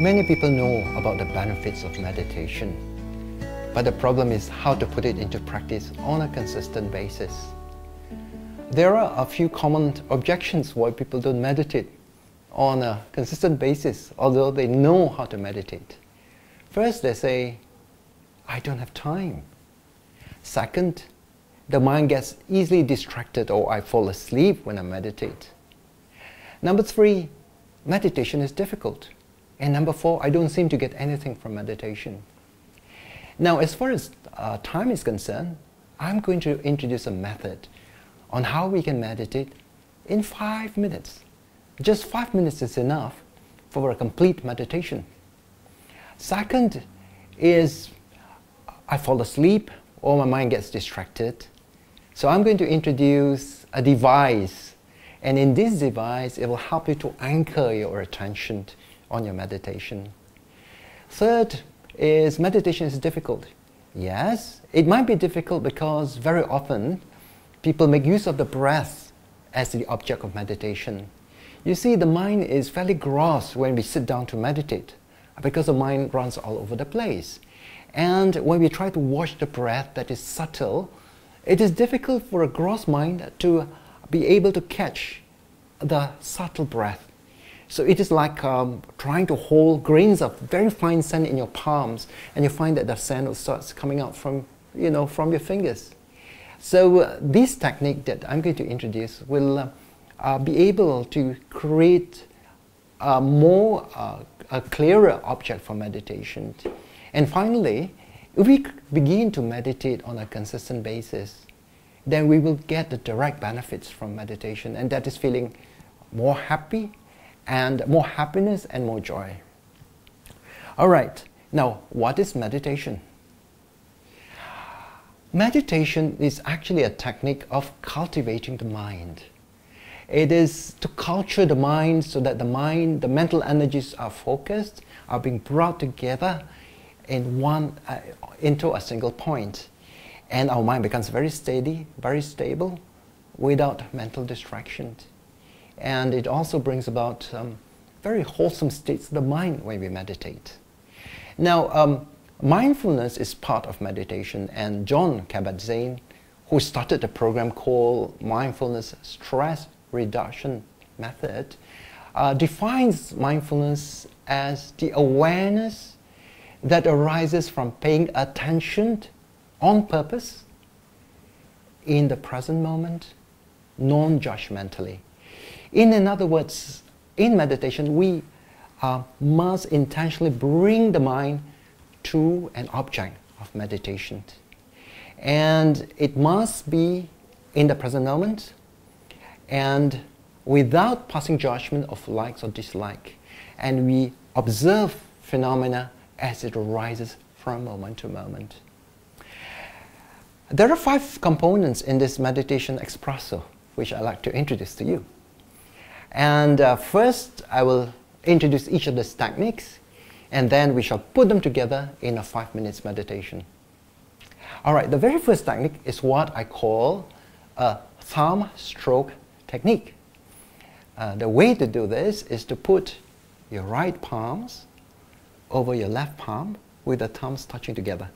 Many people know about the benefits of meditation, but the problem is how to put it into practice on a consistent basis. There are a few common objections why people don't meditate on a consistent basis, although they know how to meditate. First, they say, I don't have time. Second, the mind gets easily distracted or I fall asleep when I meditate. Number three, meditation is difficult. And number four, I don't seem to get anything from meditation. Now, as far as uh, time is concerned, I'm going to introduce a method on how we can meditate in five minutes. Just five minutes is enough for a complete meditation. Second is I fall asleep or my mind gets distracted. So I'm going to introduce a device and in this device it will help you to anchor your attention on your meditation. Third is meditation is difficult. Yes, it might be difficult because very often people make use of the breath as the object of meditation. You see, the mind is fairly gross when we sit down to meditate because the mind runs all over the place. And when we try to watch the breath that is subtle, it is difficult for a gross mind to be able to catch the subtle breath. So it is like um, trying to hold grains of very fine sand in your palms, and you find that the sand starts coming out from, you know, from your fingers. So uh, this technique that I'm going to introduce will uh, uh, be able to create a more uh, a clearer object for meditation. And finally, if we begin to meditate on a consistent basis, then we will get the direct benefits from meditation, and that is feeling more happy and more happiness and more joy. All right, now what is meditation? Meditation is actually a technique of cultivating the mind. It is to culture the mind so that the mind, the mental energies are focused, are being brought together in one, uh, into a single point. And our mind becomes very steady, very stable, without mental distractions. And it also brings about um, very wholesome states of the mind when we meditate. Now, um, mindfulness is part of meditation, and Jon Kabat-Zinn, who started a program called Mindfulness Stress reduction method uh, defines mindfulness as the awareness that arises from paying attention on purpose in the present moment, non judgmentally. In other words, in meditation, we uh, must intentionally bring the mind to an object of meditation. And it must be in the present moment, and without passing judgment of likes or dislike. And we observe phenomena as it arises from moment to moment. There are five components in this meditation espresso, which I'd like to introduce to you. And uh, first, I will introduce each of these techniques, and then we shall put them together in a five minutes meditation. All right, the very first technique is what I call a thumb stroke technique. Uh, the way to do this is to put your right palms over your left palm with the thumbs touching together.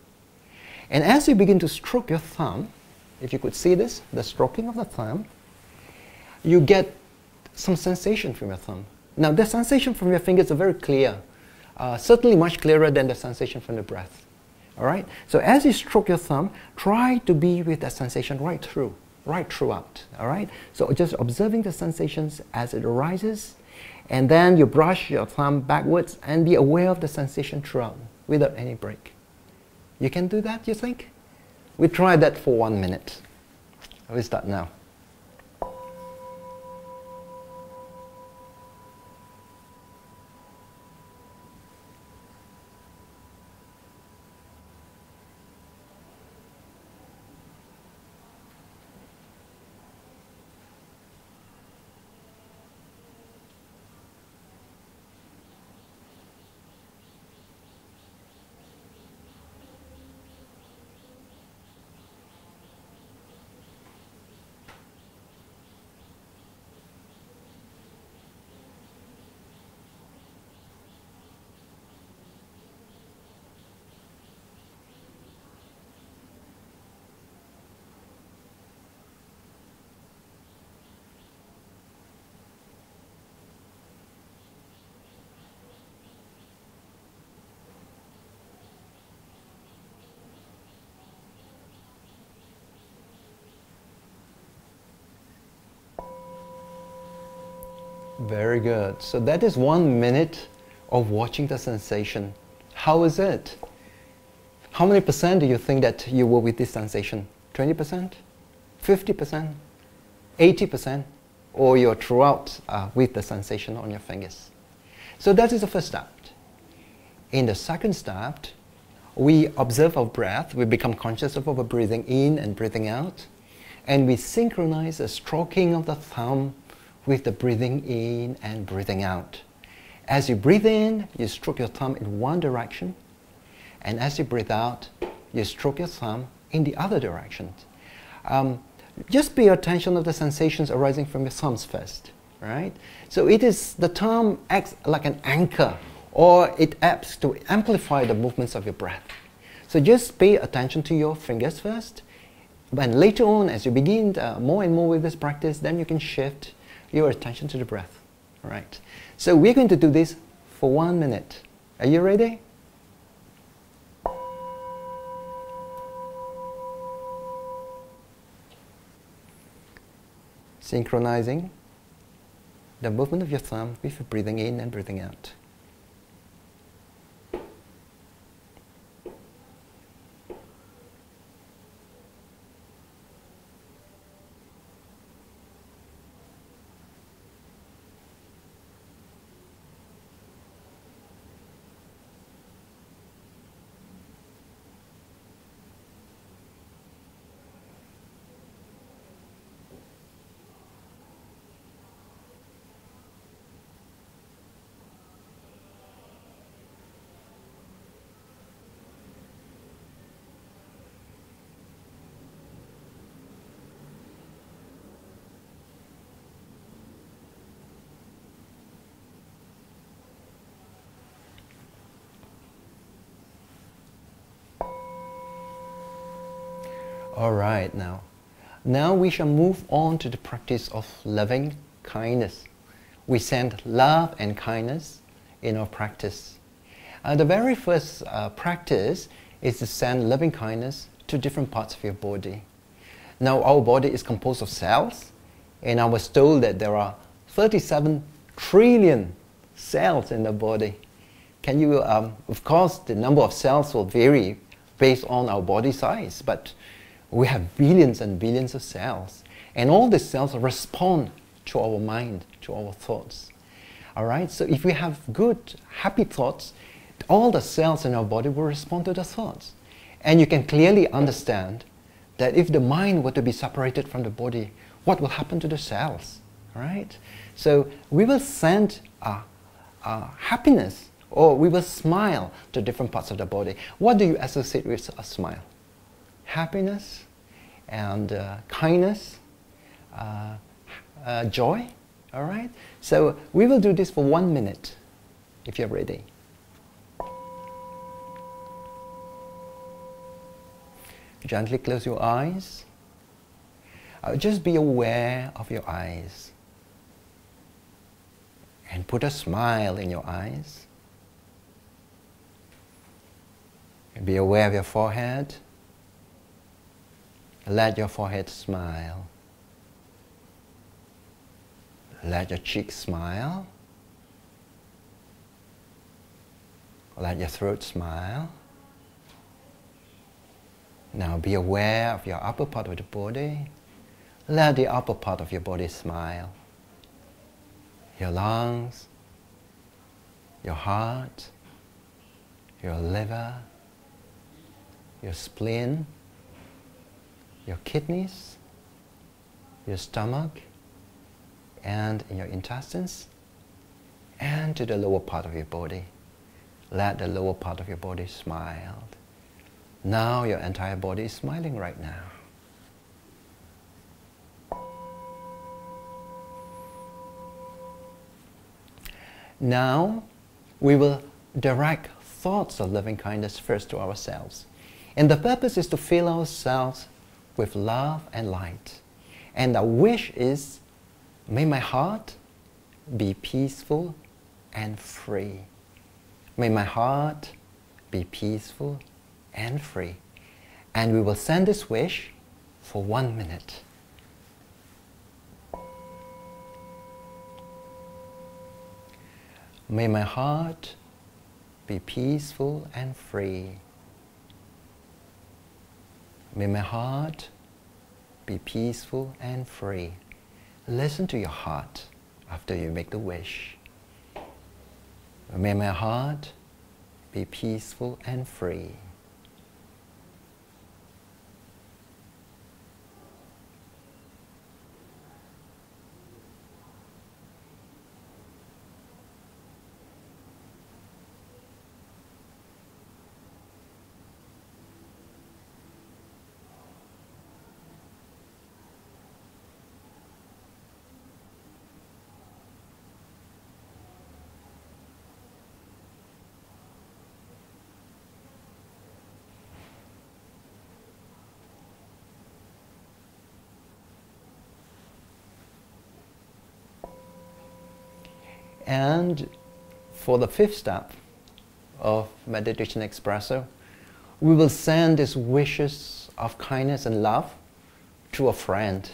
And as you begin to stroke your thumb, if you could see this, the stroking of the thumb, you get some sensation from your thumb. Now, the sensation from your fingers are very clear, uh, certainly much clearer than the sensation from the breath. All right? So as you stroke your thumb, try to be with that sensation right through right throughout. All right? So just observing the sensations as it arises, and then you brush your thumb backwards and be aware of the sensation throughout without any break. You can do that, you think? We try that for one minute. We start now. Very good. So that is one minute of watching the sensation. How is it? How many percent do you think that you were with this sensation? 20%? 50%? 80%? Or you're throughout uh, with the sensation on your fingers? So that is the first step. In the second step, we observe our breath, we become conscious of our breathing in and breathing out, and we synchronize the stroking of the thumb with the breathing in and breathing out. As you breathe in, you stroke your thumb in one direction, and as you breathe out, you stroke your thumb in the other direction. Um, just pay attention of the sensations arising from your thumbs first, right? So it is the thumb acts like an anchor, or it acts to amplify the movements of your breath. So just pay attention to your fingers first, and later on, as you begin uh, more and more with this practice, then you can shift your attention to the breath. All right. So we're going to do this for one minute. Are you ready? Synchronizing the movement of your thumb with breathing in and breathing out. All right, now. Now we shall move on to the practice of loving kindness. We send love and kindness in our practice. Uh, the very first uh, practice is to send loving kindness to different parts of your body. Now, our body is composed of cells, and I was told that there are 37 trillion cells in the body. Can you, um, of course, the number of cells will vary based on our body size, but we have billions and billions of cells. And all the cells respond to our mind, to our thoughts. All right? So if we have good, happy thoughts, all the cells in our body will respond to the thoughts. And you can clearly understand that if the mind were to be separated from the body, what will happen to the cells? All right? So we will send uh, happiness or we will smile to different parts of the body. What do you associate with a smile? Happiness, and uh, kindness, uh, uh, joy. All right? So we will do this for one minute if you're ready. Gently close your eyes. Uh, just be aware of your eyes. And put a smile in your eyes. Be aware of your forehead. Let your forehead smile. Let your cheeks smile. Let your throat smile. Now be aware of your upper part of the body. Let the upper part of your body smile. Your lungs, your heart, your liver, your spleen, your kidneys, your stomach, and your intestines, and to the lower part of your body. Let the lower part of your body smile. Now your entire body is smiling right now. Now we will direct thoughts of loving kindness first to ourselves. And the purpose is to fill ourselves with love and light. And the wish is, may my heart be peaceful and free. May my heart be peaceful and free. And we will send this wish for one minute. May my heart be peaceful and free. May my heart be peaceful and free. Listen to your heart after you make the wish. May my heart be peaceful and free. And for the fifth step of Meditation Espresso, we will send these wishes of kindness and love to a friend,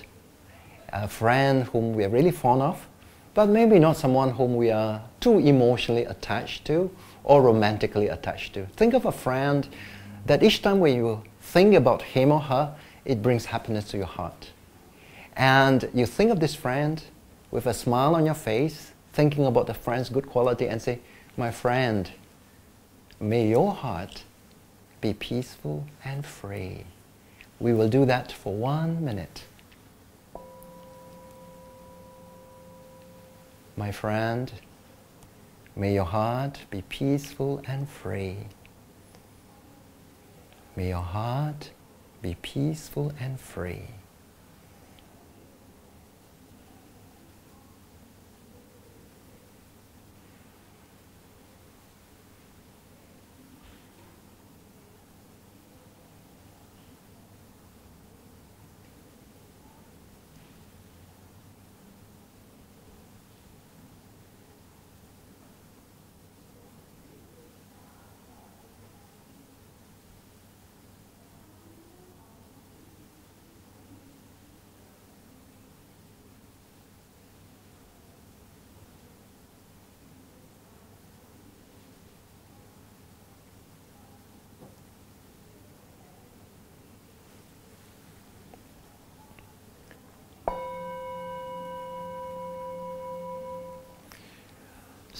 a friend whom we are really fond of, but maybe not someone whom we are too emotionally attached to or romantically attached to. Think of a friend that each time when you think about him or her, it brings happiness to your heart. And you think of this friend with a smile on your face, thinking about the friend's good quality and say, My friend, may your heart be peaceful and free. We will do that for one minute. My friend, may your heart be peaceful and free. May your heart be peaceful and free.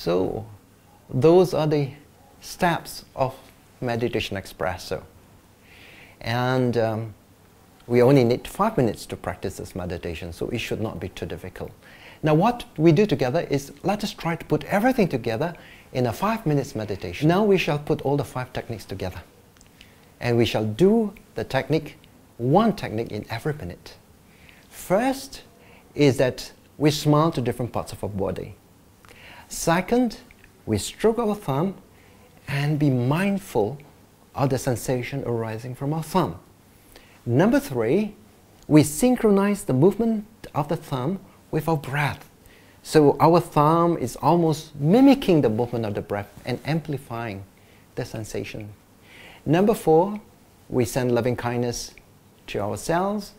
So, those are the steps of meditation espresso. And um, we only need five minutes to practice this meditation, so it should not be too difficult. Now, what we do together is let us try to put everything together in a five minutes meditation. Now, we shall put all the five techniques together. And we shall do the technique, one technique in every minute. First is that we smile to different parts of our body. Second, we stroke our thumb and be mindful of the sensation arising from our thumb. Number three, we synchronize the movement of the thumb with our breath. So our thumb is almost mimicking the movement of the breath and amplifying the sensation. Number four, we send loving kindness to ourselves.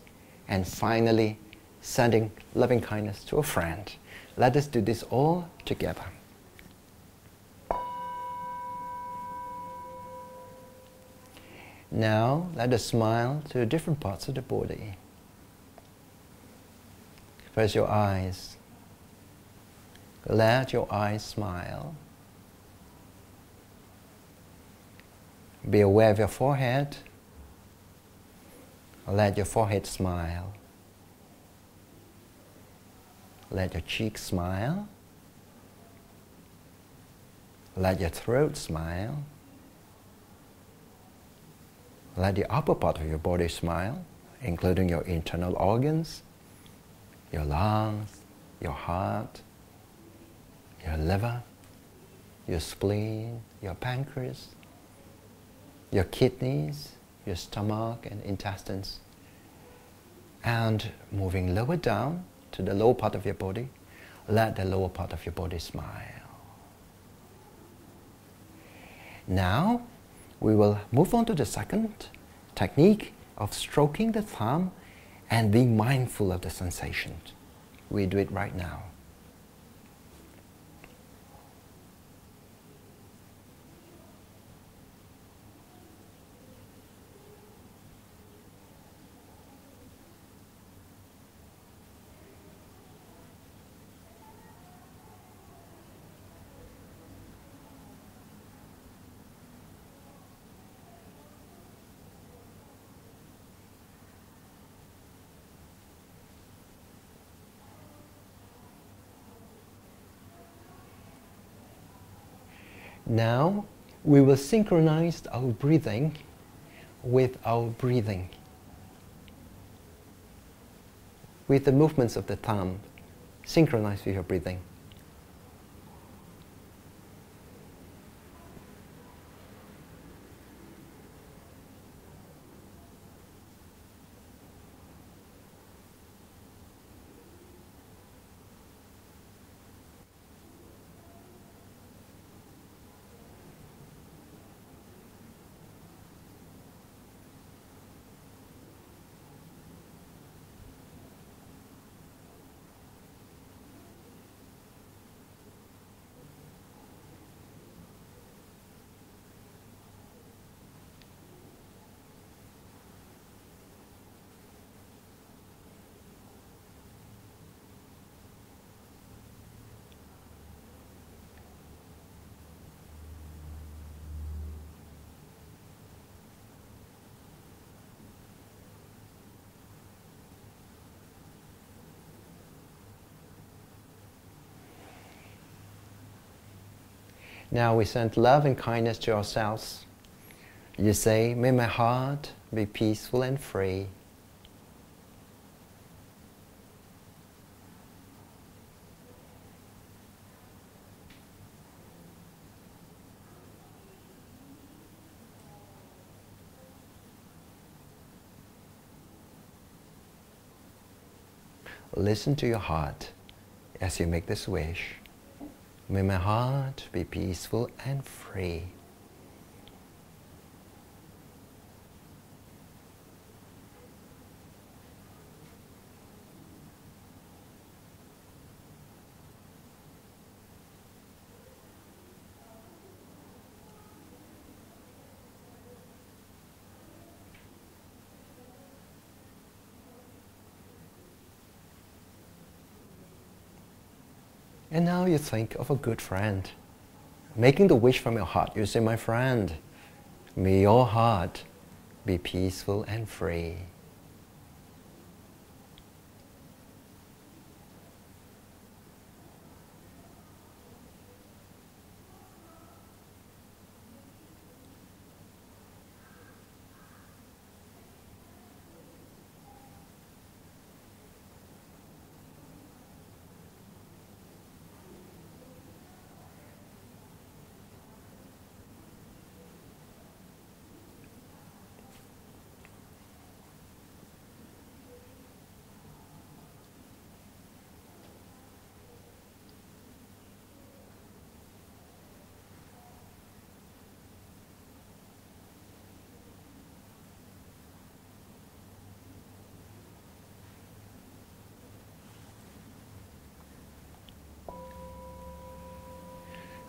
And finally, sending loving kindness to a friend. Let us do this all together. Now, let us smile to different parts of the body. First, your eyes. Let your eyes smile. Be aware of your forehead. Let your forehead smile. Let your cheeks smile. Let your throat smile. Let the upper part of your body smile, including your internal organs, your lungs, your heart, your liver, your spleen, your pancreas, your kidneys, your stomach and intestines. And moving lower down, to the lower part of your body, let the lower part of your body smile. Now, we will move on to the second technique of stroking the thumb and being mindful of the sensations. We do it right now. Now we will synchronize our breathing with our breathing, with the movements of the thumb. Synchronize with your breathing. Now we send love and kindness to ourselves. You say, May my heart be peaceful and free. Listen to your heart as you make this wish. May my heart be peaceful and free. And now you think of a good friend. Making the wish from your heart, you say, My friend, may your heart be peaceful and free.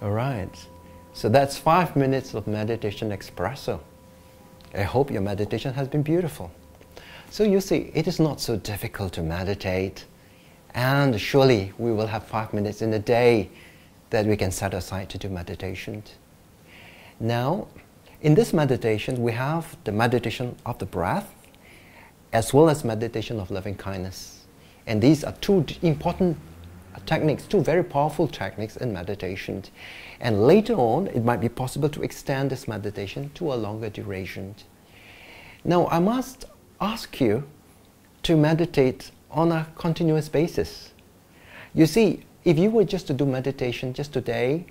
All right. So that's five minutes of meditation espresso. I hope your meditation has been beautiful. So you see, it is not so difficult to meditate. And surely we will have five minutes in a day that we can set aside to do meditation. Now, in this meditation, we have the meditation of the breath as well as meditation of loving kindness. And these are two important techniques, two very powerful techniques in meditation. And later on, it might be possible to extend this meditation to a longer duration. Now, I must ask you to meditate on a continuous basis. You see, if you were just to do meditation just today,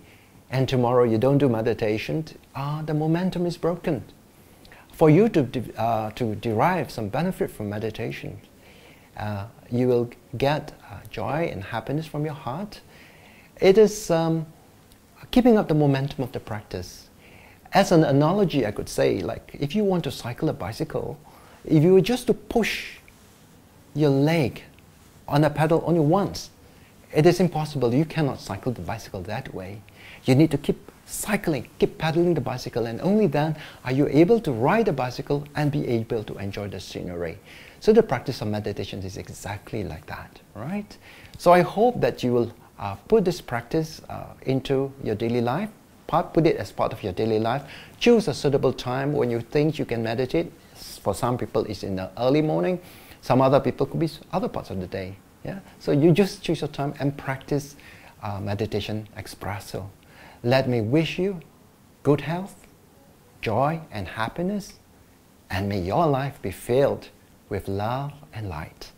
and tomorrow you don't do meditation, uh, the momentum is broken. For you to, de uh, to derive some benefit from meditation, uh, you will get uh, joy and happiness from your heart. It is um, keeping up the momentum of the practice. As an analogy, I could say, like if you want to cycle a bicycle, if you were just to push your leg on a pedal only once, it is impossible. You cannot cycle the bicycle that way. You need to keep cycling, keep pedaling the bicycle, and only then are you able to ride the bicycle and be able to enjoy the scenery. So the practice of meditation is exactly like that, right? So I hope that you will uh, put this practice uh, into your daily life, put it as part of your daily life. Choose a suitable time when you think you can meditate. For some people, it's in the early morning. Some other people could be other parts of the day. Yeah. So you just choose your time and practice uh, meditation espresso. Let me wish you good health, joy and happiness, and may your life be filled with love and light.